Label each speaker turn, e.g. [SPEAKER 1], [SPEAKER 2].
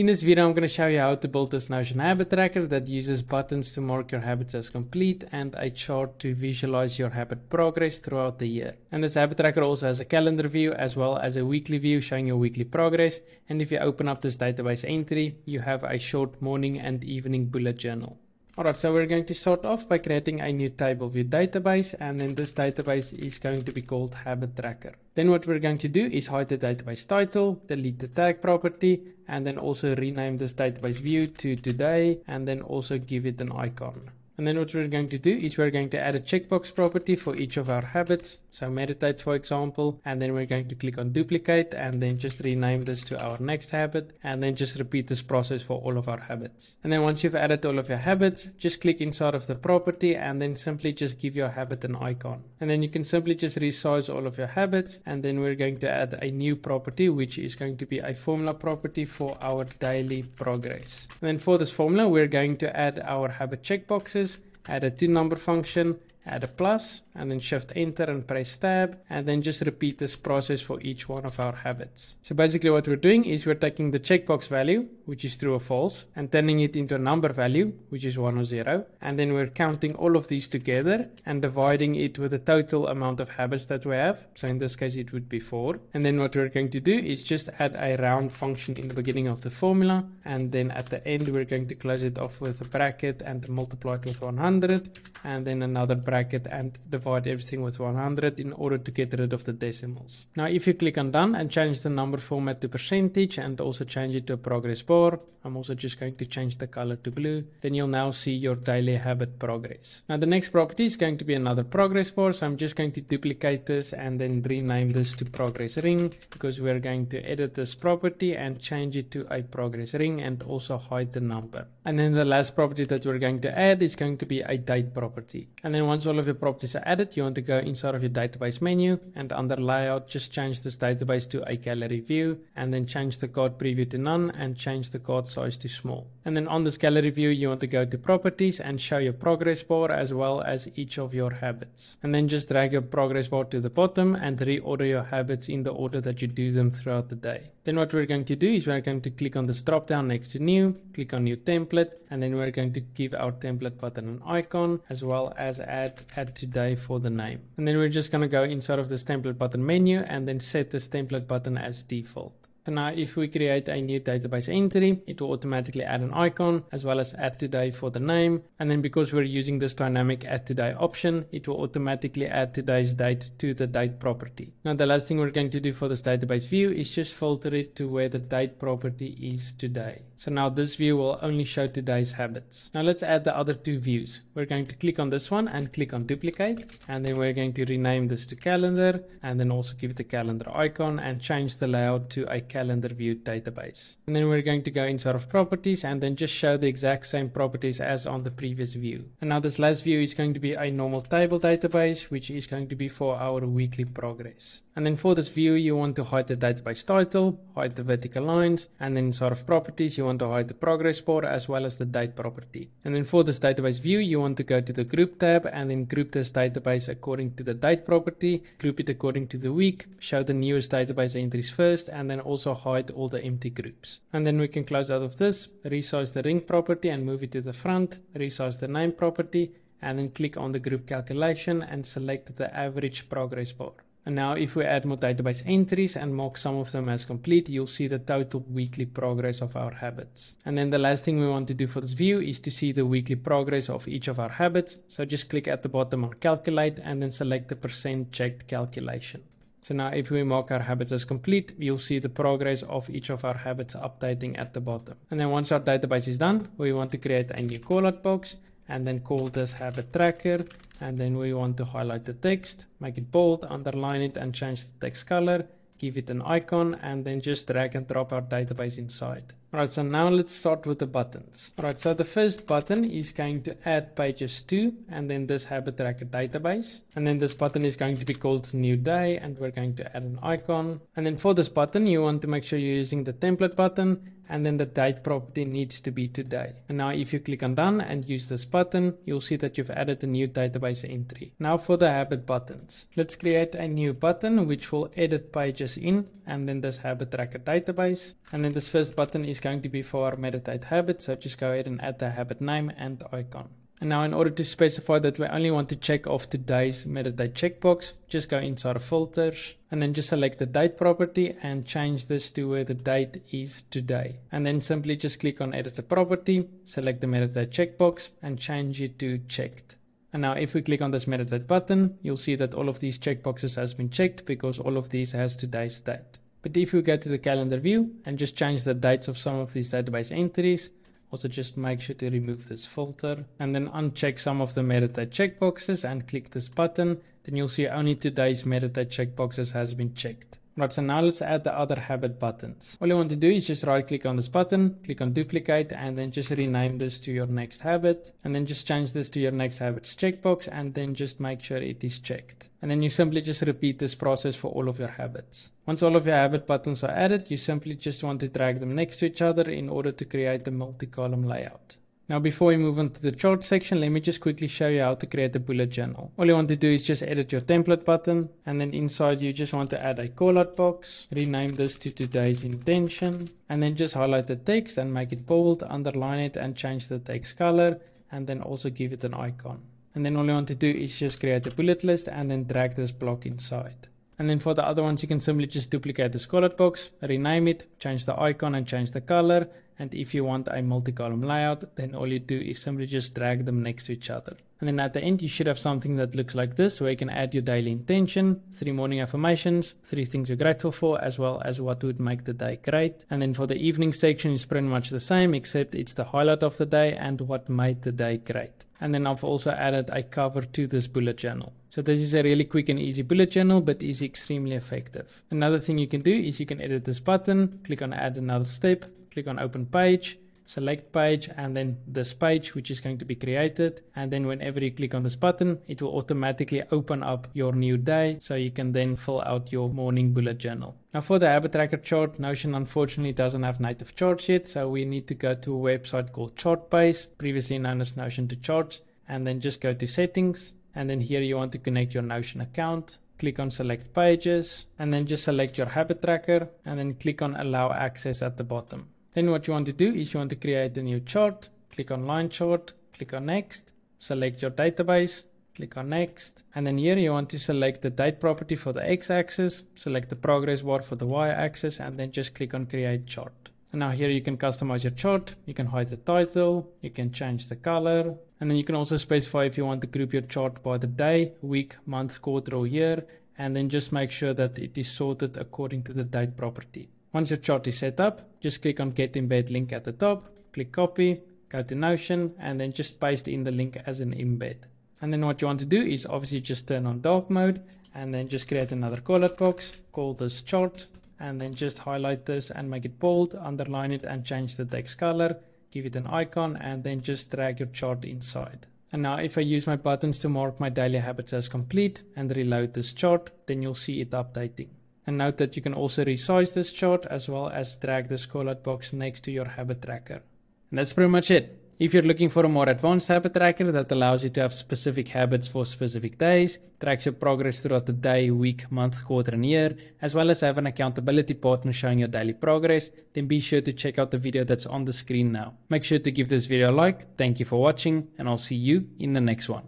[SPEAKER 1] In this video, I'm going to show you how to build this Notion habit tracker that uses buttons to mark your habits as complete and a chart to visualize your habit progress throughout the year. And this habit tracker also has a calendar view as well as a weekly view showing your weekly progress. And if you open up this database entry, you have a short morning and evening bullet journal. Alright, so we're going to start off by creating a new table view database and then this database is going to be called habit tracker. Then what we're going to do is hide the database title, delete the tag property and then also rename this database view to today and then also give it an icon. And then what we're going to do is we're going to add a checkbox property for each of our habits. So meditate, for example, and then we're going to click on duplicate and then just rename this to our next habit and then just repeat this process for all of our habits. And then once you've added all of your habits, just click inside of the property and then simply just give your habit an icon. And then you can simply just resize all of your habits and then we're going to add a new property which is going to be a formula property for our daily progress. And then for this formula, we're going to add our habit checkboxes add a toNumber function add a plus and then shift enter and press tab and then just repeat this process for each one of our habits. So basically what we're doing is we're taking the checkbox value which is true or false and turning it into a number value which is 1 or 0 and then we're counting all of these together and dividing it with the total amount of habits that we have. So in this case it would be 4 and then what we're going to do is just add a round function in the beginning of the formula and then at the end we're going to close it off with a bracket and multiply it with 100 and then another bracket and divide everything with 100 in order to get rid of the decimals. Now if you click on done and change the number format to percentage and also change it to a progress bar, I'm also just going to change the color to blue, then you'll now see your daily habit progress. Now the next property is going to be another progress bar, so I'm just going to duplicate this and then rename this to progress ring because we're going to edit this property and change it to a progress ring and also hide the number. And then the last property that we're going to add is going to be a date property. And then once all of your properties are added, you want to go inside of your database menu and under layout, just change this database to a gallery view and then change the card preview to none and change the card size to small. And then on this gallery view, you want to go to properties and show your progress bar as well as each of your habits. And then just drag your progress bar to the bottom and reorder your habits in the order that you do them throughout the day. Then what we're going to do is we're going to click on this drop down next to new, click on new template, and then we're going to give our template button an icon as well as add add today for the name. And then we're just going to go inside of this template button menu and then set this template button as default. So now if we create a new database entry, it will automatically add an icon as well as add today for the name. And then because we're using this dynamic add today option, it will automatically add today's date to the date property. Now the last thing we're going to do for this database view is just filter it to where the date property is today. So now this view will only show today's habits. Now let's add the other two views. We're going to click on this one and click on duplicate. And then we're going to rename this to calendar and then also give it the calendar icon and change the layout to a calendar view database. And then we're going to go inside of properties and then just show the exact same properties as on the previous view. And now this last view is going to be a normal table database, which is going to be for our weekly progress. And then for this view, you want to hide the database title, hide the vertical lines, and then inside of properties, you want to hide the progress bar as well as the date property. And then for this database view, you want to go to the group tab and then group this database according to the date property, group it according to the week, show the newest database entries first, and then also hide all the empty groups. And then we can close out of this, resize the ring property and move it to the front, resize the name property, and then click on the group calculation and select the average progress bar. And now if we add more database entries and mark some of them as complete, you'll see the total weekly progress of our habits. And then the last thing we want to do for this view is to see the weekly progress of each of our habits. So just click at the bottom on calculate and then select the percent checked calculation. So now if we mark our habits as complete, you'll see the progress of each of our habits updating at the bottom. And then once our database is done, we want to create a new callout box and then call this habit tracker and then we want to highlight the text make it bold underline it and change the text color give it an icon and then just drag and drop our database inside Alright, so now let's start with the buttons. Alright, so the first button is going to add pages to and then this habit tracker database. And then this button is going to be called new day and we're going to add an icon. And then for this button, you want to make sure you're using the template button and then the date property needs to be today. And now if you click on done and use this button, you'll see that you've added a new database entry. Now for the habit buttons. Let's create a new button which will edit pages in and then this habit tracker database. And then this first button is going to be for our meditate habit. So just go ahead and add the habit name and icon. And now in order to specify that we only want to check off today's meditate checkbox, just go inside of filters and then just select the date property and change this to where the date is today. And then simply just click on edit a property, select the meditate checkbox and change it to checked. And now if we click on this meditate button, you'll see that all of these checkboxes has been checked because all of these has today's date. But if we go to the calendar view and just change the dates of some of these database entries, also just make sure to remove this filter and then uncheck some of the meditate checkboxes and click this button. Then you'll see only today's meditate checkboxes has been checked. Right, so now let's add the other habit buttons. All you want to do is just right click on this button, click on duplicate and then just rename this to your next habit and then just change this to your next habits checkbox and then just make sure it is checked. And then you simply just repeat this process for all of your habits. Once all of your habit buttons are added, you simply just want to drag them next to each other in order to create the multi-column layout. Now before we move on to the chart section, let me just quickly show you how to create a bullet journal. All you want to do is just edit your template button and then inside you just want to add a callout box, rename this to today's intention and then just highlight the text and make it bold, underline it and change the text color and then also give it an icon. And then all you want to do is just create a bullet list and then drag this block inside. And then for the other ones, you can simply just duplicate the callout box, rename it, change the icon and change the color and if you want a multi-column layout, then all you do is simply just drag them next to each other. And then at the end, you should have something that looks like this, where you can add your daily intention, three morning affirmations, three things you're grateful for, as well as what would make the day great. And then for the evening section, it's pretty much the same, except it's the highlight of the day and what made the day great. And then I've also added a cover to this bullet journal. So this is a really quick and easy bullet journal, but is extremely effective. Another thing you can do is you can edit this button, click on add another step, click on open page, select page and then this page which is going to be created and then whenever you click on this button it will automatically open up your new day so you can then fill out your morning bullet journal. Now for the habit tracker chart Notion unfortunately doesn't have native charts yet so we need to go to a website called Chartbase previously known as Notion2Charts and then just go to settings and then here you want to connect your Notion account click on select pages and then just select your habit tracker and then click on allow access at the bottom. Then what you want to do is you want to create a new chart, click on line chart, click on next, select your database, click on next, and then here you want to select the date property for the x-axis, select the progress bar for the y-axis, and then just click on create chart. And now here you can customize your chart, you can hide the title, you can change the color, and then you can also specify if you want to group your chart by the day, week, month, quarter, or year, and then just make sure that it is sorted according to the date property. Once your chart is set up, just click on get embed link at the top, click copy, go to Notion, and then just paste in the link as an embed. And then what you want to do is obviously just turn on dark mode and then just create another callout box, call this chart, and then just highlight this and make it bold, underline it and change the text color, give it an icon, and then just drag your chart inside. And now if I use my buttons to mark my daily habits as complete and reload this chart, then you'll see it updating. And note that you can also resize this chart as well as drag this callout box next to your habit tracker. And that's pretty much it. If you're looking for a more advanced habit tracker that allows you to have specific habits for specific days, tracks your progress throughout the day, week, month, quarter, and year, as well as have an accountability partner showing your daily progress, then be sure to check out the video that's on the screen now. Make sure to give this video a like, thank you for watching, and I'll see you in the next one.